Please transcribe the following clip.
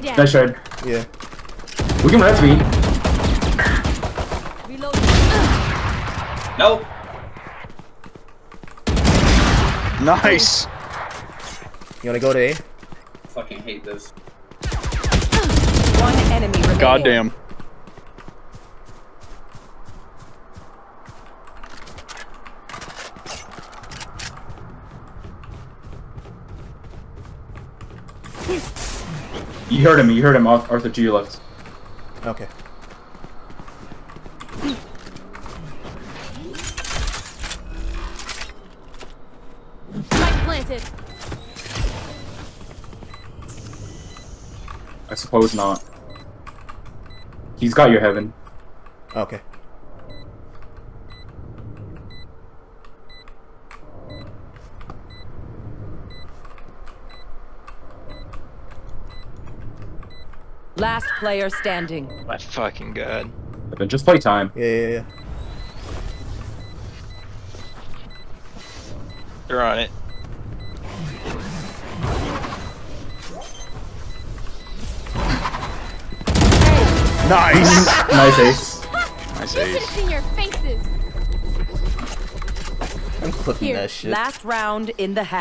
Stay down. Nice shard. Yeah. We can rest me. Reload. Nope. Nice. You wanna go to A? Fucking hate this. One enemy remaining. Goddamn. You heard him. You heard him. Ar- Arthur to your left. Okay. Spike planted. I suppose not. He's got your heaven. Okay. Last player standing. My fucking god. Heaven, just play time. Yeah, yeah, yeah. They're on it. Nice. nice ace. nice ace. It's in your faces. I'm clipping Here, that shit. Last round in the half.